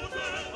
Juden.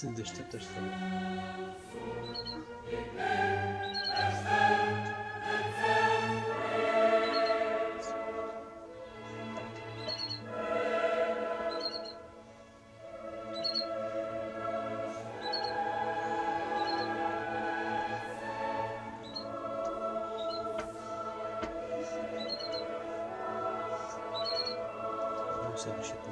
Συνδέστε τα Thank you.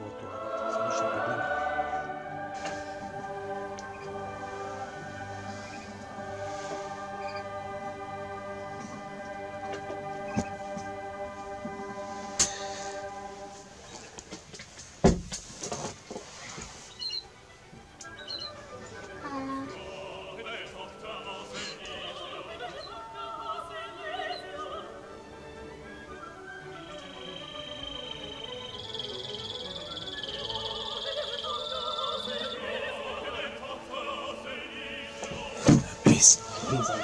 things like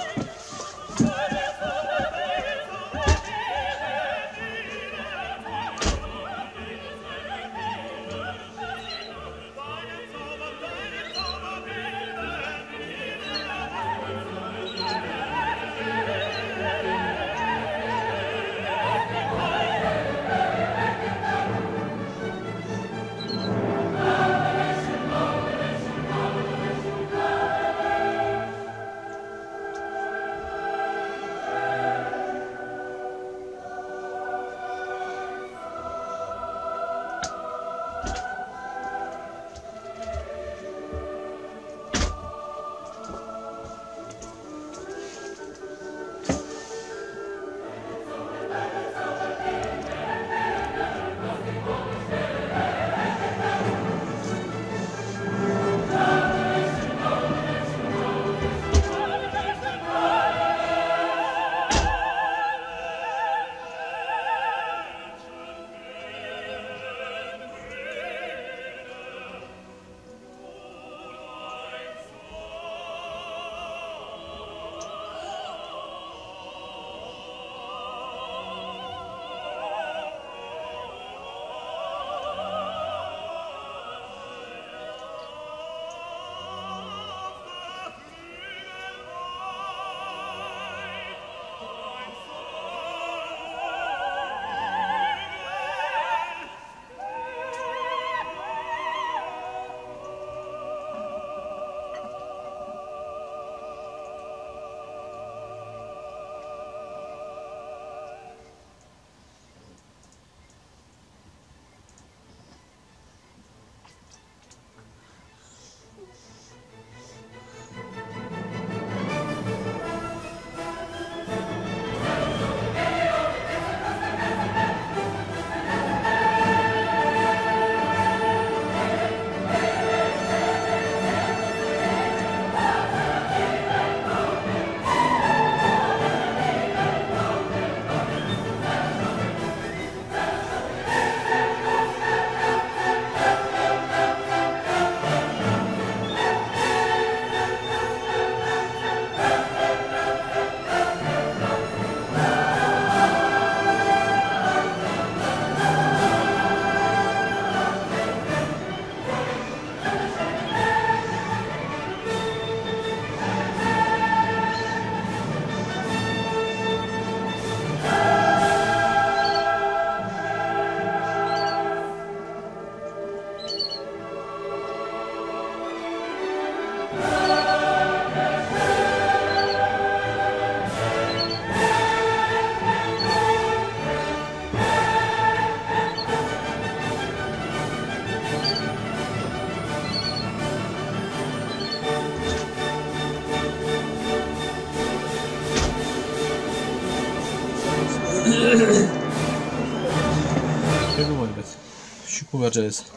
apologize.